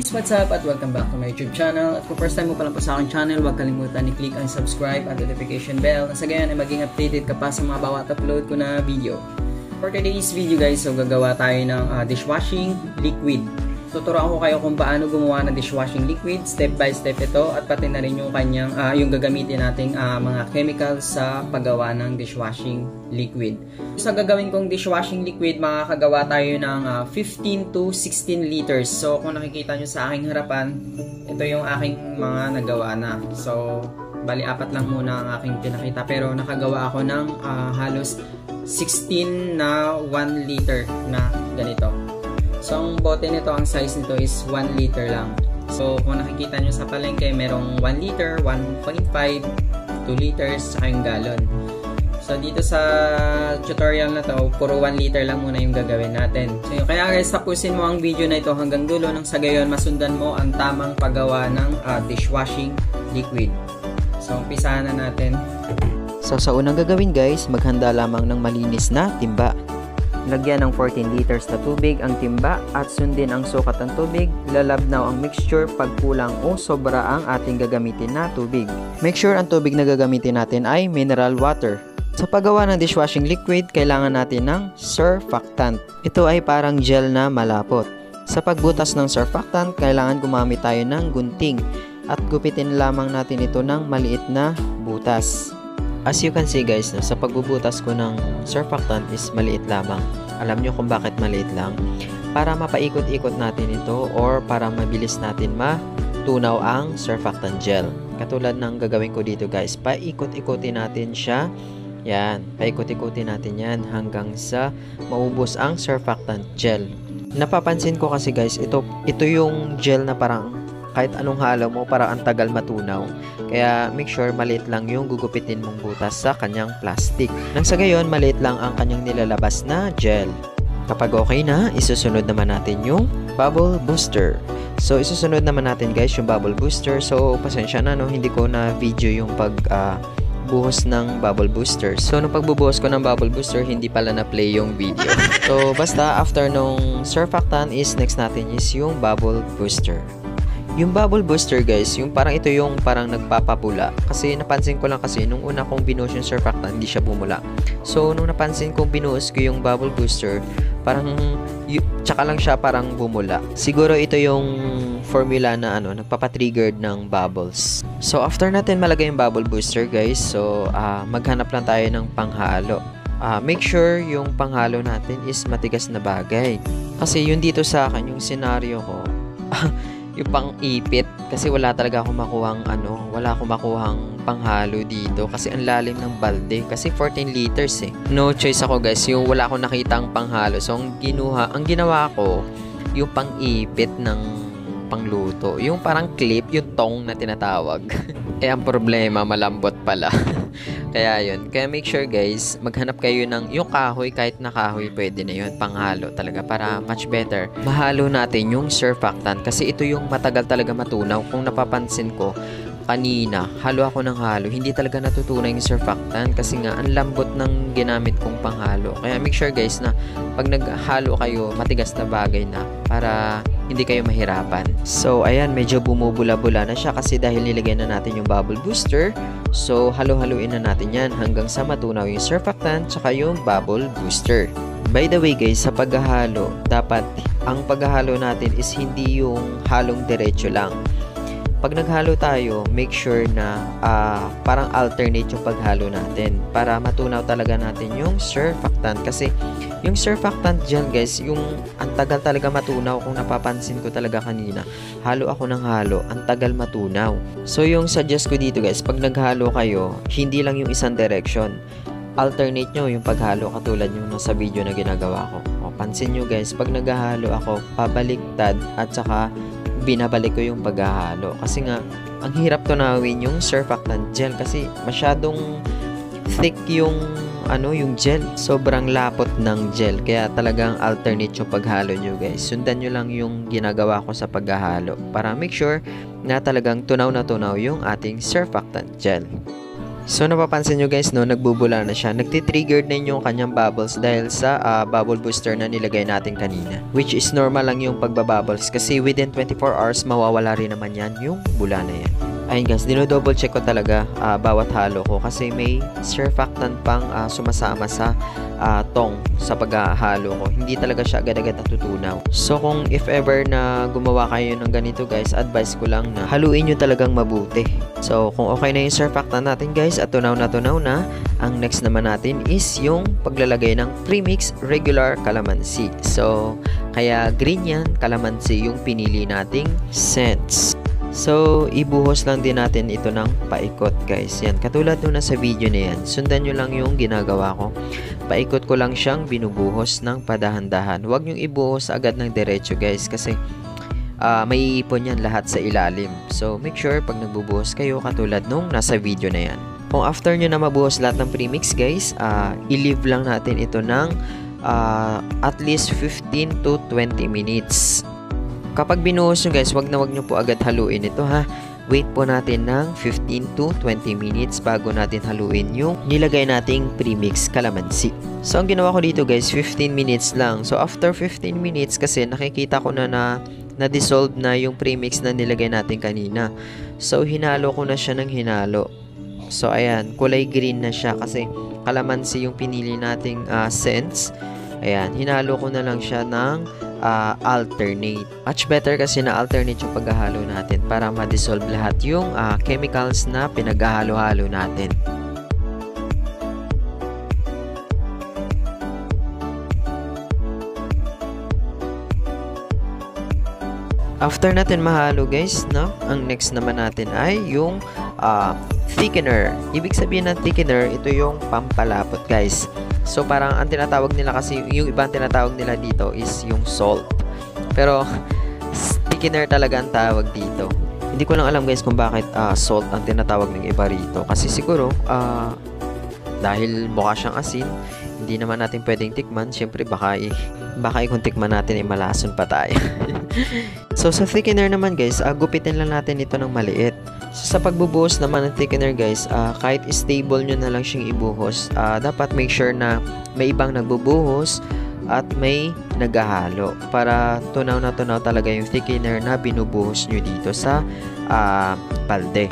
guys! What's up? At welcome back to my YouTube channel. At kung first time mo pa lang po sa aking channel, huwag kalimutan i-click ang subscribe at notification bell. Nasa gayon ay maging updated ka pa sa mga bawat upload ko na video. For today's video guys, so gagawa tayo ng uh, dishwashing liquid. Tuturuan ko kayo kung paano gumawa ng dishwashing liquid, step by step ito, at pati na rin yung kanyang, uh, yung gagamitin nating uh, mga chemicals sa paggawa ng dishwashing liquid. Sa gagawin kong dishwashing liquid, makakagawa tayo ng uh, 15 to 16 liters. So, kung nakikita nyo sa aking harapan, ito yung aking mga nagawa na. So, bali apat lang muna ang aking pinakita. Pero nakagawa ako ng uh, halos 16 na 1 liter na ganito. So, ang bote nito, ang size nito is 1 liter lang. So, kung nakikita nyo sa palengke, merong 1 liter, 1.5, 2 liters, saka yung gallon. So, dito sa tutorial na to, puro 1 liter lang muna yung gagawin natin. So, yun, kaya guys, tapusin mo ang video na ito hanggang dulo nang sa gayon masundan mo ang tamang paggawa ng uh, dishwashing liquid. So, umpisahan na natin. So, sa unang gagawin guys, maghanda lamang ng malinis na timba. Lagyan ng 14 liters na tubig ang timba at sundin ang sukat ng tubig. Lalabnaw ang mixture pag kulang o sobra ang ating gagamitin na tubig. Make sure ang tubig na gagamitin natin ay mineral water. Sa paggawa ng dishwashing liquid, kailangan natin ng surfactant. Ito ay parang gel na malapot. Sa pagbutas ng surfactant, kailangan gumamit tayo ng gunting at gupitin lamang natin ito ng maliit na butas. As you can see guys, sa pagbubutas ko ng surfactant is maliit lamang. Alam nyo kung bakit maliit lang? Para mapaikot-ikot natin ito or para mabilis natin matunaw ang surfactant gel. Katulad ng gagawin ko dito guys, paikot-ikotin natin siya. Yan, paikot-ikotin natin yan hanggang sa maubos ang surfactant gel. Napapansin ko kasi guys, ito, ito yung gel na parang kahit anong halo mo para ang tagal matunaw. Kaya make sure maliit lang yung gugupitin mong butas sa kanyang plastic. Nang sa gayon, maliit lang ang kanyang nilalabas na gel. Kapag okay na, isusunod naman natin yung bubble booster. So, isusunod naman natin guys yung bubble booster. So, pasensya na no, hindi ko na video yung pag uh, buhos ng bubble booster. So, nung pagbubuhos ko ng bubble booster, hindi pala na-play yung video. So, basta after nung surfactant is next natin is yung bubble booster. Yung bubble booster guys, yung parang ito yung parang nagpapapula. Kasi napansin ko lang kasi nung una kong binuhos yung surfactant, hindi siya bumula. So, nung napansin kong binuhos ko yung bubble booster, parang tsaka lang siya parang bumula. Siguro ito yung formula na ano, nagpapatriggered ng bubbles. So, after natin malagay yung bubble booster guys, so uh, maghanap lang tayo ng panghalo. Uh, make sure yung panghalo natin is matigas na bagay. Kasi yun dito sa akin, yung scenario ko, yung pang-ipit kasi wala talaga akong makuhang ano, wala akong makuhang panghalo dito kasi ang lalim ng balde kasi 14 liters eh. No choice ako guys, yung wala akong nakitang panghalo. So ang ginuha, ang ginawa ko yung pang-ipit ng pangluto. Yung parang clip, yung tong na tinatawag. eh ang problema, malambot pala. Kaya yun. Kaya make sure guys, maghanap kayo ng yung kahoy, kahit na kahoy pwede na yun, panghalo talaga para much better. Mahalo natin yung surfactant kasi ito yung matagal talaga matunaw. Kung napapansin ko, kanina, halo ako ng halo, hindi talaga natutunay yung surfactant kasi nga ang lambot ng ginamit kong panghalo. Kaya make sure guys na pag naghalo kayo, matigas na bagay na para hindi kayo mahirapan. So, ayan, medyo bumubula-bula na siya kasi dahil nilagay na natin yung bubble booster. So, halo-haluin na natin yan hanggang sa matunaw yung surfactant tsaka yung bubble booster. By the way guys, sa paghahalo, dapat ang paghahalo natin is hindi yung halong diretso lang pag naghalo tayo, make sure na uh, parang alternate yung paghalo natin para matunaw talaga natin yung surfactant. Kasi yung surfactant dyan guys, yung ang tagal talaga matunaw kung napapansin ko talaga kanina. Halo ako ng halo, ang tagal matunaw. So yung suggest ko dito guys, pag naghalo kayo, hindi lang yung isang direction. Alternate nyo yung paghalo katulad yung nasa video na ginagawa ko. O, pansin nyo guys, pag naghahalo ako, pabaliktad at saka binabalik ko yung paghahalo. Kasi nga, ang hirap tunawin yung surfactant gel kasi masyadong thick yung ano yung gel. Sobrang lapot ng gel. Kaya talagang alternate yung paghalo nyo guys. Sundan nyo lang yung ginagawa ko sa paghahalo para make sure na talagang tunaw na tunaw yung ating surfactant gel. So napapansin nyo guys no, nagbubula na siya. Nagtitrigger na yung kanyang bubbles dahil sa uh, bubble booster na nilagay natin kanina. Which is normal lang yung pagbabubbles kasi within 24 hours mawawala rin naman yan yung bula na yan. Ayun guys, dino-double check ko talaga uh, bawat halo ko kasi may surfactant pang uh, sumasama sa uh, tong sa paghahalo ko. Hindi talaga siya agad-agad natutunaw. So kung if ever na gumawa kayo ng ganito guys, advice ko lang na haluin nyo talagang mabuti. So kung okay na yung surfactant natin guys at tunaw na tunaw na, ang next naman natin is yung paglalagay ng premix regular calamansi. So kaya green yan, calamansi yung pinili nating scents. So, ibuhos lang din natin ito ng paikot guys. Yan, katulad nung nasa video na yan. Sundan nyo lang yung ginagawa ko. Paikot ko lang siyang binubuhos ng padahan-dahan. Huwag nyo ibuhos agad ng diretso guys kasi uh, may ipon yan lahat sa ilalim. So, make sure pag nagbubuhos kayo katulad nung nasa video na yan. Kung after nyo na mabuhos lahat ng premix guys, uh, i-leave lang natin ito ng uh, at least 15 to 20 minutes. Kapag binuhos nyo guys, wag na wag nyo po agad haluin ito ha. Wait po natin ng 15 to 20 minutes bago natin haluin yung nilagay nating premix calamansi. So, ang ginawa ko dito guys, 15 minutes lang. So, after 15 minutes kasi nakikita ko na na na-dissolve na yung premix na nilagay natin kanina. So, hinalo ko na siya ng hinalo. So, ayan, kulay green na siya kasi calamansi yung pinili nating uh, scents. Ayan, hinalo ko na lang siya ng uh, alternate. Much better kasi na alternate yung paghahalo natin para ma-dissolve lahat yung uh, chemicals na pinaghahalo-halo natin. After natin mahalo guys, no? Ang next naman natin ay yung uh, thickener. Ibig sabihin ng thickener, ito yung pampalapot guys. So parang ang tinatawag nila kasi yung ibang tinatawag nila dito is yung salt. Pero thickener talaga ang tawag dito. Hindi ko lang alam guys kung bakit uh, salt ang tinatawag ng iba rito. Kasi siguro uh, dahil mukha siyang asin, hindi naman natin pwedeng tikman. Siyempre baka, i- baka kung tikman natin ay malason pa tayo. so sa thickener naman guys, uh, gupitin lang natin ito ng maliit. So, sa pagbubuhos naman ng thickener guys, uh, kahit stable nyo na lang siyang ibuhos, uh, dapat make sure na may ibang nagbubuhos at may naghahalo para tunaw na tunaw talaga yung thickener na binubuhos nyo dito sa uh, palde.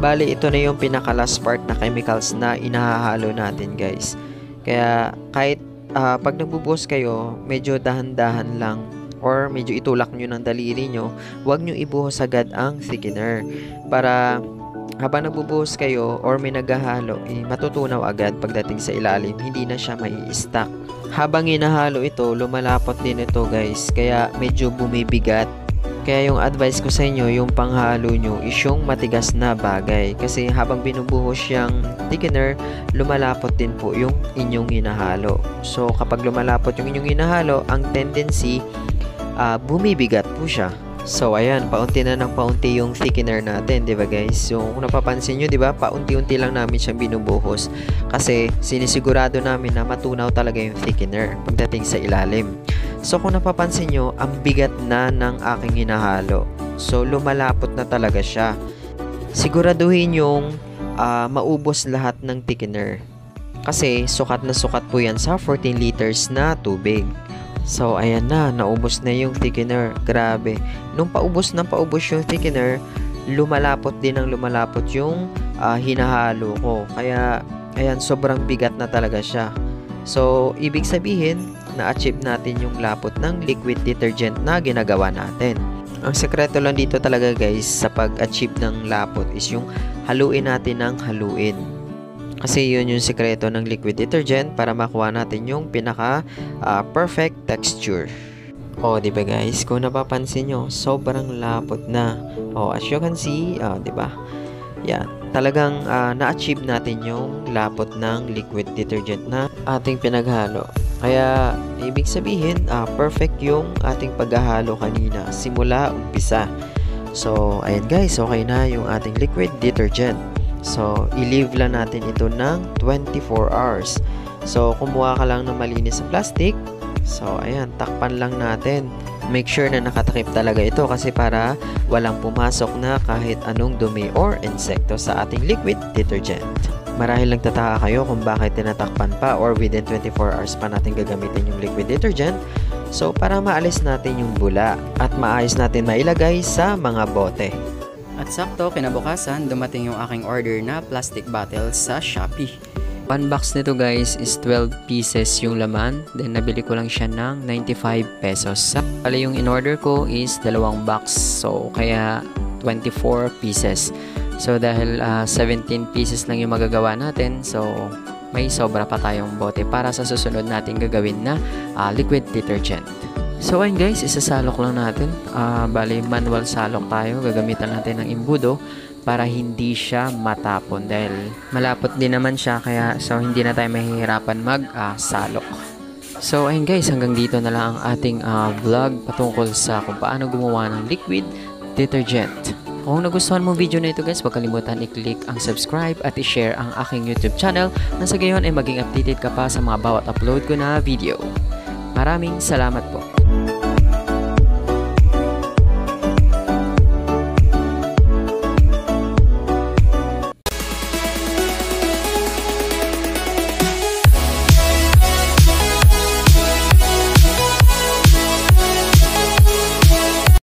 Bali, ito na yung pinaka last part na chemicals na inahahalo natin guys. Kaya kahit uh, pag nagbubuhos kayo, medyo dahan-dahan lang or medyo itulak nyo ng daliri nyo, huwag nyo ibuhos agad ang thickener para habang nagbubuhos kayo or may naghahalo, eh, matutunaw agad pagdating sa ilalim, hindi na siya may stack. Habang inahalo ito, lumalapot din ito guys, kaya medyo bumibigat. Kaya yung advice ko sa inyo, yung panghalo nyo is yung matigas na bagay. Kasi habang binubuhos yung thickener, lumalapot din po yung inyong hinahalo. So kapag lumalapot yung inyong hinahalo, ang tendency uh, bumibigat po siya. So, ayan, paunti na ng paunti yung thickener natin, di ba guys? So, kung napapansin nyo, di ba, paunti-unti lang namin siyang binubuhos kasi sinisigurado namin na matunaw talaga yung thickener pagdating sa ilalim. So, kung napapansin nyo, ang bigat na ng aking hinahalo. So, lumalapot na talaga siya. Siguraduhin yung uh, maubos lahat ng thickener. Kasi, sukat na sukat po yan sa 14 liters na tubig. So, ayan na, naubos na yung thickener. Grabe. Nung paubos ng paubos yung thickener, lumalapot din ang lumalapot yung uh, hinahalo ko. Kaya, ayan, sobrang bigat na talaga siya. So, ibig sabihin, na-achieve natin yung lapot ng liquid detergent na ginagawa natin. Ang sekreto lang dito talaga guys sa pag-achieve ng lapot is yung haluin natin ng haluin. Kasi yun yung sikreto ng liquid detergent para makuha natin yung pinaka uh, perfect texture. O, oh, di ba guys? Kung napapansin nyo, sobrang lapot na. O, oh, as you can see, oh, di ba? Yan. Talagang uh, na-achieve natin yung lapot ng liquid detergent na ating pinaghalo. Kaya, ibig sabihin, uh, perfect yung ating paghahalo kanina. Simula, umpisa. So, ayan guys, okay na yung ating liquid detergent. So, i-leave lang natin ito ng 24 hours. So, kumuha ka lang ng malinis sa plastic. So, ayan, takpan lang natin. Make sure na nakatakip talaga ito kasi para walang pumasok na kahit anong dumi or insekto sa ating liquid detergent. Marahil nagtataka kayo kung bakit tinatakpan pa or within 24 hours pa natin gagamitin yung liquid detergent. So para maalis natin yung bula at maayos natin mailagay sa mga bote. At sakto, kinabukasan, dumating yung aking order na plastic bottle sa Shopee. One box nito guys is 12 pieces yung laman. Then nabili ko lang siya ng 95 pesos. Bali yung in-order ko is dalawang box. So kaya 24 pieces. So dahil uh, 17 pieces lang yung magagawa natin, so may sobra pa tayong bote para sa susunod natin gagawin na uh, liquid detergent. So ayun guys, isasalok lang natin. Uh, bali manual salok tayo. Gagamitan natin ng imbudo para hindi siya matapon dahil malapot din naman siya kaya so hindi na tayo mahihirapan mag uh. So ayun guys, hanggang dito na lang ang ating uh, vlog patungkol sa kung paano gumawa ng liquid detergent. Kung nagustuhan mo video na ito guys, huwag kalimutan i-click ang subscribe at i-share ang aking YouTube channel na sa gayon ay maging updated ka pa sa mga bawat upload ko na video. Maraming salamat po.